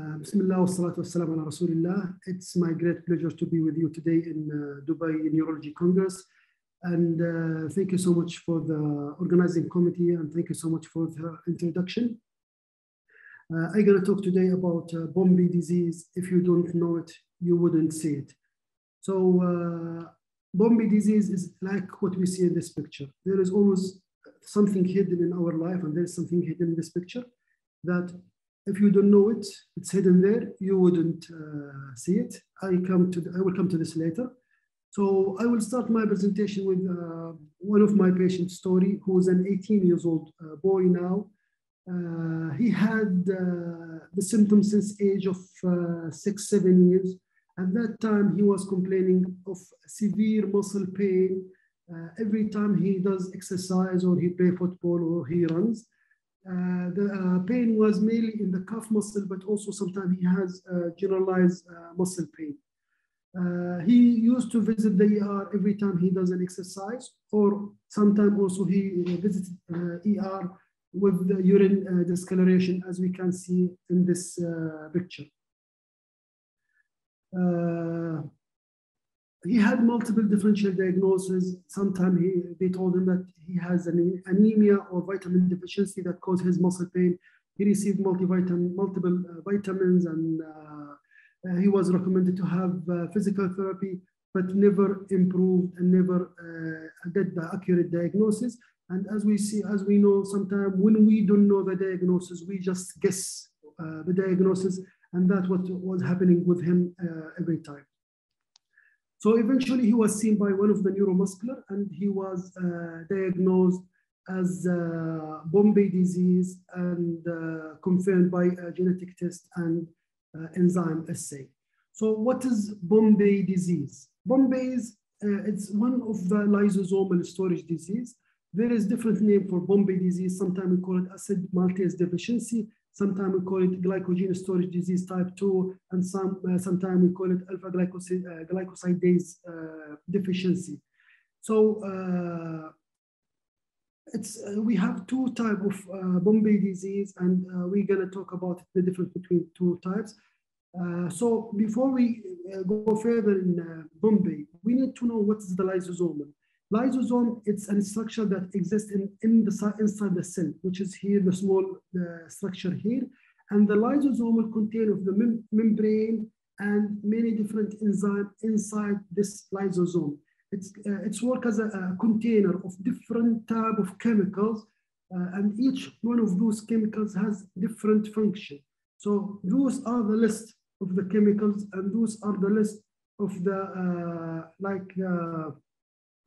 Bismillah wa wassalam ala Rasulillah. It's my great pleasure to be with you today in uh, Dubai Neurology Congress. And uh, thank you so much for the organizing committee and thank you so much for the introduction. Uh, I'm to talk today about uh, Pompe disease. If you don't know it, you wouldn't see it. So uh, Pompe disease is like what we see in this picture. There is always something hidden in our life and there's something hidden in this picture that if you don't know it, it's hidden there, you wouldn't uh, see it. I, come to the, I will come to this later. So I will start my presentation with uh, one of my patient's story, who is an 18 years old uh, boy now. Uh, he had uh, the symptoms since age of uh, six, seven years. At that time, he was complaining of severe muscle pain every time he does exercise or he play football or he runs. Uh, the uh, pain was mainly in the calf muscle, but also sometimes he has uh, generalized muscle pain. he used to visit the ER every time he does an exercise, or sometimes also he visited ER with the urine discoloration, as we can see in this picture he had multiple differential diagnoses. Sometimes he, they told him that he has an anemia or vitamin deficiency that caused his muscle pain. He received multivitamin, multiple uh, vitamins, and uh, he was recommended to have uh, physical therapy, but never improved and never uh, did the accurate diagnosis. And as we see, as we know, sometimes when we don't know the diagnosis, we just guess uh, the diagnosis, and that's what was happening with him uh, every time. So eventually he was seen by one of the neuromuscular and he was uh, diagnosed as uh, Pompe disease and uh, confirmed by a genetic test and uh, enzyme assay. So what is Pompe disease? Pompe is uh, it's one of the lysosomal storage disease. There is different name for Pompe disease. Sometimes we call it acid maltase deficiency. Sometimes we call it glycogen storage disease type 2, and some uh, sometimes we call it alpha uh, glycosidase uh, deficiency. So uh, it's uh, we have two type of uh, Pompe disease, and we're gonna talk about the difference between two types. so before we go further in Pompe, we need to know what is the lysosomal. Lysosome, it's a structure that exists in, in the, inside the cell, which is here, the small uh, structure here. And the lysosome will contain of the mem membrane and many different enzymes inside this lysosome. It's, uh, it's work as a, a, container of different type of chemicals, uh, and each one of those chemicals has different function. So those are the list of the chemicals, and those are the list of the uh, like uh,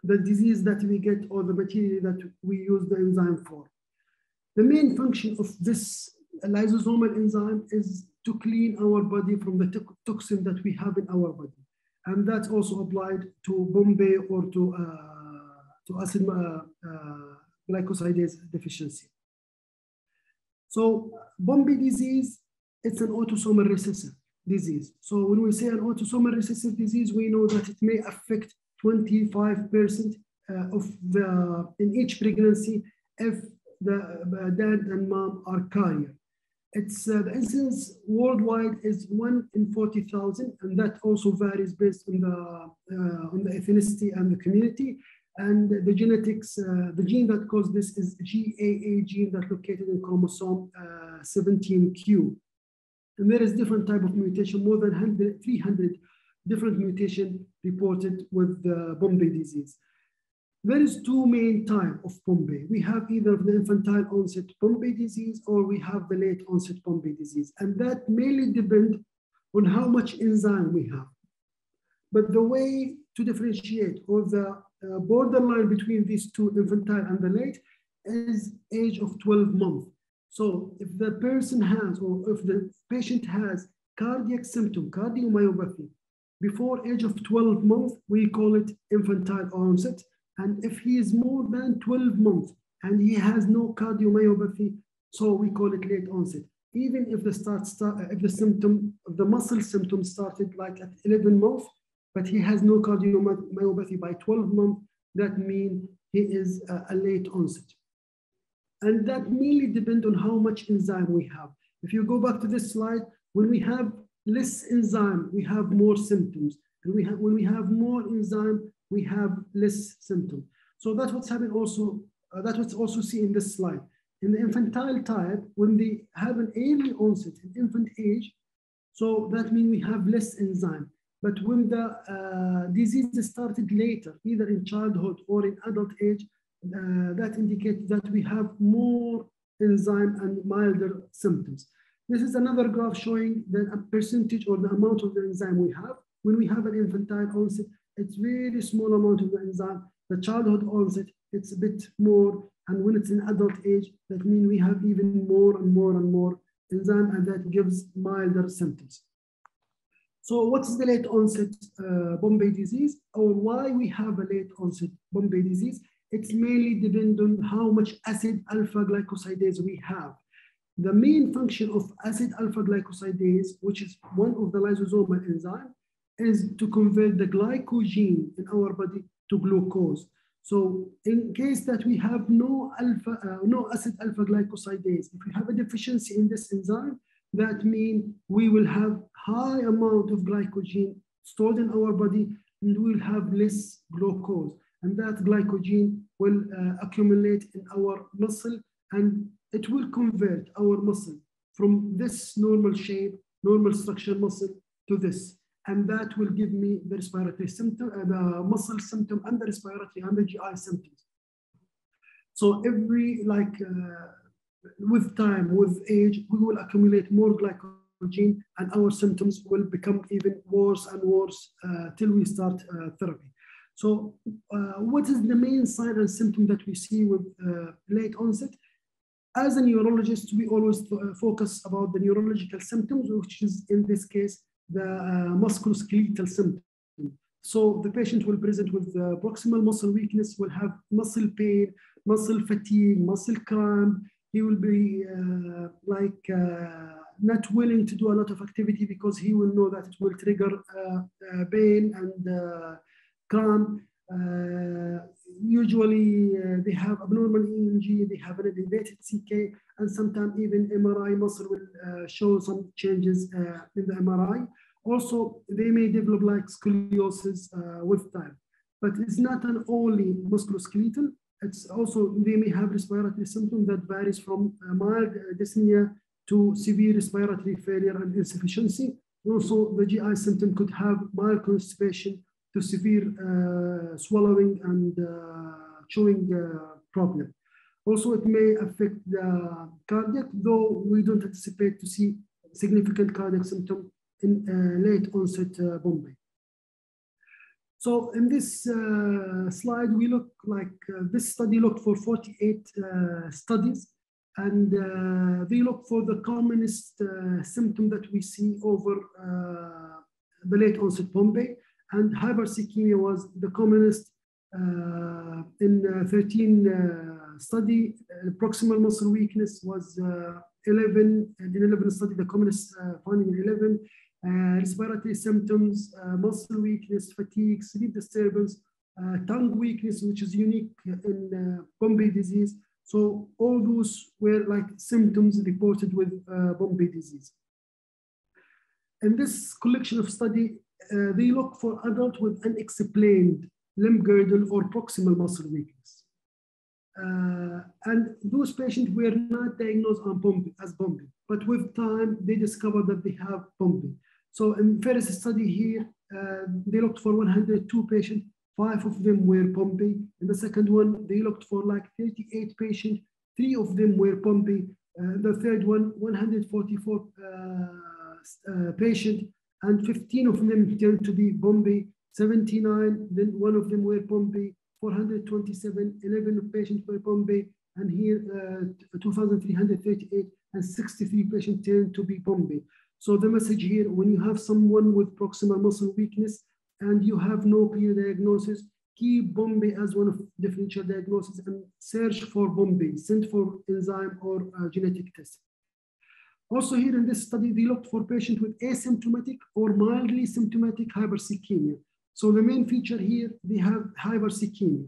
the disease that we get or the material that we use the enzyme for. The main function of this lysosomal enzyme is to clean our body from the toxin that we have in our body. And that's also applied to Pompe or to, uh, to acid uh, uh, glycosidase deficiency. So Pompe disease, it's an autosomal recessive disease. So when we say an autosomal recessive disease, we know that it may affect 25% uh, of the, in each pregnancy if the uh, dad and mom are carrier. It's uh, the incidence worldwide is one in 40,000, and that also varies based on the on the ethnicity and the community. And the genetics, uh, the gene that causes this is GAA gene that's located in chromosome 17q. Uh, and there is different type of mutation, more than 100, 300 different mutation reported with the Pompe disease. There is two main type of Pompe. We have either the infantile onset Pompe disease or we have the late onset Pompe disease. And that mainly depend on how much enzyme we have. But the way to differentiate or the uh, borderline between these two, infantile and the late, is age of 12 months. So if the person has, or if the patient has cardiac symptom, cardiomyopathy, before age of 12 months, we call it infantile onset. And if he is more than 12 months and he has no cardiomyopathy, so we call it late onset. Even if the start, start if the symptom, the muscle symptom started like at 11 months, but he has no cardiomyopathy by 12 months, that means he is a, a late onset. And that mainly depends on how much enzyme we have. If you go back to this slide, When we have less enzyme, we have more symptoms. And we have, when we have more enzyme, we have less symptom. So that's what's happening also, uh, that's what's also seen in this slide. In the infantile type, when they have an early onset in infant age, so that means we have less enzyme. But when the uh, disease started later, either in childhood or in adult age, uh, that indicates that we have more enzyme and milder symptoms. This is another graph showing the percentage or the amount of the enzyme we have. When we have an infantile onset, it's very small amount of the enzyme. The childhood onset, it's a bit more. And when it's in adult age, that means we have even more and more and more enzyme and that gives milder symptoms. So what's the late onset uh, Pompe disease or why we have a late onset Pompe disease? It's mainly depend on how much acid alpha glycosidase we have. The main function of acid alpha glycosidase, which is one of the lysosomal enzyme, is to convert the glycogen in our body to glucose. So in case that we have no alpha, uh, no acid alpha glycosidase, if we have a deficiency in this enzyme, that means we will have high amount of glycogen stored in our body and we'll have less glucose. And that glycogen will uh, accumulate in our muscle and it will convert our muscle from this normal shape, normal structure muscle to this and that will give me the respiratory symptom, uh, the muscle symptom, and the respiratory and the GI symptoms. So every like uh, with time, with age, we will accumulate more glycogen, and our symptoms will become even worse and worse uh, till we start uh, therapy. So, uh, what is the main sign and symptom that we see with uh, late onset? As a neurologist, we always focus about the neurological symptoms, which is in this case the uh, musculoskeletal symptom. So the patient will present with uh, proximal muscle weakness, will have muscle pain, muscle fatigue, muscle cramp. He will be uh, like uh, not willing to do a lot of activity because he will know that it will trigger uh, uh, pain and cramp. Usually they have abnormal EMG, they have an elevated CK, and sometimes even MRI muscle will show some changes in the MRI. Also, they may develop like scoliosis uh, with time, but it's not an only musculoskeletal. It's also, they may have respiratory symptom that varies from uh, mild uh, dyspnea to severe respiratory failure and insufficiency. Also, the GI symptom could have mild constipation to severe uh, swallowing and uh, chewing uh, problem. Also, it may affect the cardiac, though we don't anticipate to see significant cardiac symptom in uh, late onset uh, Pompe. So in this uh, slide, we look like this study looked for 48 studies and uh, they look for the commonest uh, symptom that we see over uh, the late onset Pompe, and hyperCKemia was the commonest uh, in uh, 13 uh, study. proximal muscle weakness was 11, and in 11 study, the commonest finding in 11, uh, respiratory symptoms, uh, muscle weakness, fatigue, sleep disturbance, uh, tongue weakness, which is unique in Pompe disease. So all those were like symptoms reported with Pompe disease. In this collection of study, uh, they look for adult with unexplained limb girdle or proximal muscle weakness. Uh, and those patients were not diagnosed on as Pompe, but with time they discovered that they have Pompe. So in first study here, uh, they looked for 102 patients, five of them were Pompe. In the second one, they looked for like 38 patients, three of them were Pompe. Uh, the third one, 144 uh, uh, patients, and 15 of them turned to be Pompe, 79, then one of them were Pompe, 427, 11 patients were Pompe, and here uh, 2,338 and 63 patients turned to be Pompe. So the message here, when you have someone with proximal muscle weakness and you have no clear diagnosis, keep Pompe as one of differential diagnosis and search for Pompe, send for enzyme or uh, genetic test. Also here in this study, they looked for patients with asymptomatic or mildly symptomatic hyperCKemia. So the main feature here, they have hyperCKemia.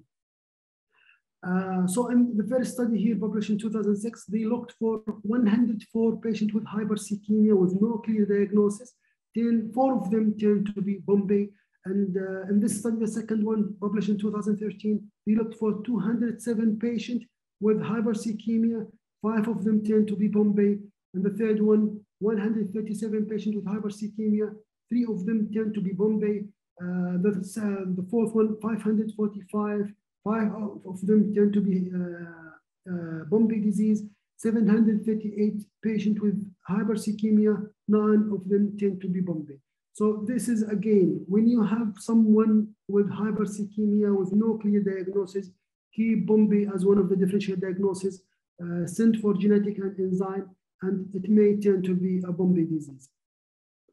Uh, so in the first study here published in 2006, they looked for 104 patients with hyperCKemia with no clear diagnosis. Then four of them turned to be Pompe. And uh, in this study, the second one published in 2013, they looked for 207 patients with hyperCKemia. Five of them turned to be Pompe. And the third one, 137 patients with hyperCKemia. Three of them tend to be Pompe. Uh, the, uh, the fourth one, 545 Five of them tend to be uh, uh, Pompe disease. 738 patients with hyperCKemia, nine of them tend to be Pompe. So this is again, when you have someone with hyperCKemia with no clear diagnosis, keep Pompe as one of the differential diagnoses, uh, for genetic and enzyme, and it may turn to be a Pompe disease.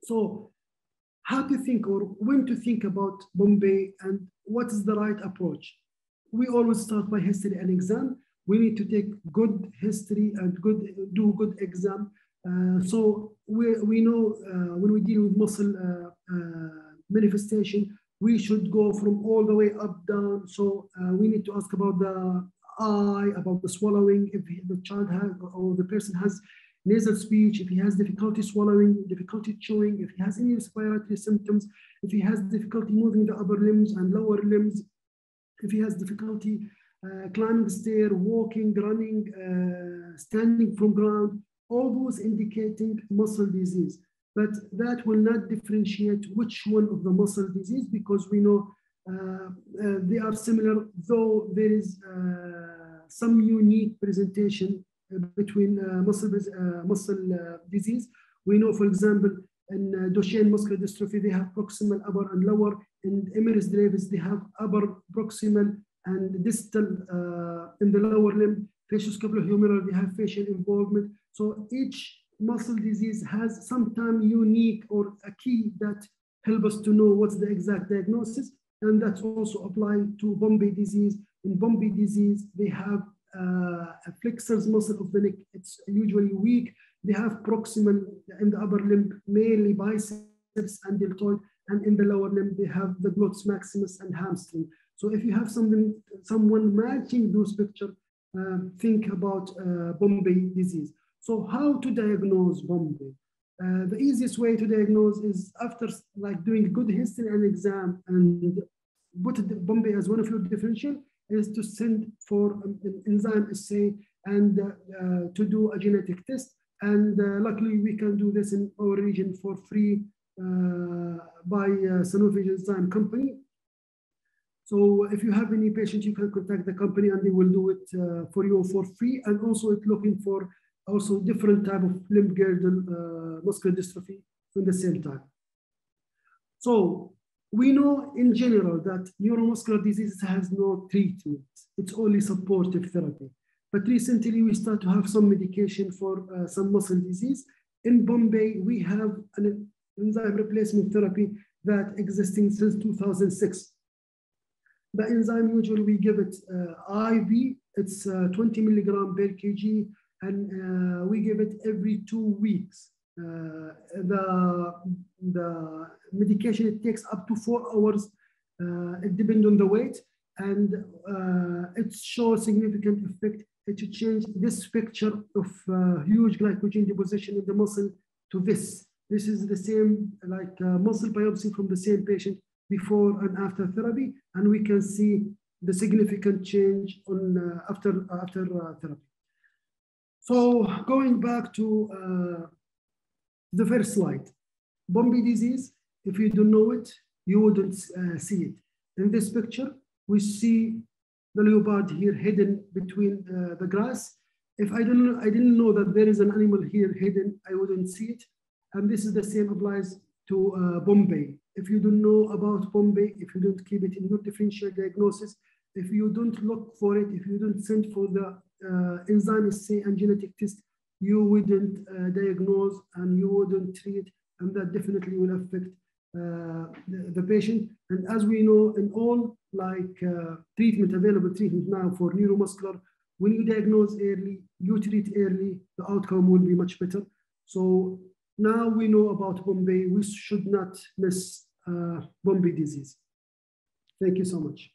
So how to think or when to think about Pompe and what is the right approach? we always start by history and exam. We need to take good history and good do good exam. Uh, so we, we know uh, when we deal with muscle uh, uh manifestation, we should go from all the way up down. So uh, we need to ask about the eye, about the swallowing, if the child has or the person has nasal speech, if he has difficulty swallowing, difficulty chewing, if he has any respiratory symptoms, if he has difficulty moving the upper limbs and lower limbs, if he has difficulty uh, climbing stair, walking, running, uh, standing from ground, all those indicating muscle disease. But that will not differentiate which one of the muscle disease because we know uh, uh they are similar, though there is uh, some unique presentation between muscle, muscle disease. We know, for example, in Duchenne muscular dystrophy, they have proximal upper and lower in Emery-Dreifuss, they have upper proximal and distal uh, in the lower limb, facioscapulohumeral, they have facial involvement. So each muscle disease has some unique or a key that help us to know what's the exact diagnosis. And that's also applied to Pompe disease. In Pompe disease, they have uh, flexors muscle of the neck. It's usually weak. They have proximal in the upper limb, mainly biceps and deltoid and in the lower limb, they have the glutes maximus and hamstring. So if you have something, someone matching those pictures, uh, think about uh, Pompe disease. So how to diagnose Pompe? Uh, the easiest way to diagnose is after like doing good history and exam and put Pompe as one of your differential is to send for an enzyme assay and uh, uh, to do a genetic test. And uh, luckily we can do this in our region for free by Sanofi Genzyme Company. So if you have any patient, you can contact the company and they will do it uh, for you for free. And also it's looking for also different type of limb girdle uh, muscular dystrophy in the same time. So we know in general that neuromuscular diseases has no treatment. It's only supportive therapy. But recently we start to have some medication for uh, some muscle disease. In Pompe, we have an enzyme replacement therapy that existing since 2006. The enzyme usually we give it uh, IV, it's uh, 20 milligram per kg, and uh, we give it every two weeks. Uh, the, the medication, it takes up to four hours. Uh, it depends on the weight, and uh, it shows significant effect to change this picture of huge glycogen deposition in the muscle to this. This is the same like uh, muscle biopsy from the same patient before and after therapy, and we can see the significant change on uh, after after uh, therapy. So going back to uh, the first slide, Pompe disease. If you don't know it, you wouldn't uh, see it. In this picture, we see the leopard here hidden between uh, the grass. If I didn't, I didn't know that there is an animal here hidden, I wouldn't see it. And this is the same applies to uh, Pompe. If you don't know about Pompe, if you don't keep it in your differential diagnosis, if you don't look for it, if you don't send for the uh, enzyme assay and genetic test, you wouldn't uh, diagnose and you wouldn't treat, and that definitely will affect uh, the, the, patient. And as we know, in all like uh, treatment available treatment now for neuromuscular, when you diagnose early, you treat early, the outcome will be much better. So now we know about Pompe. We should not miss uh, Pompe disease. Thank you so much.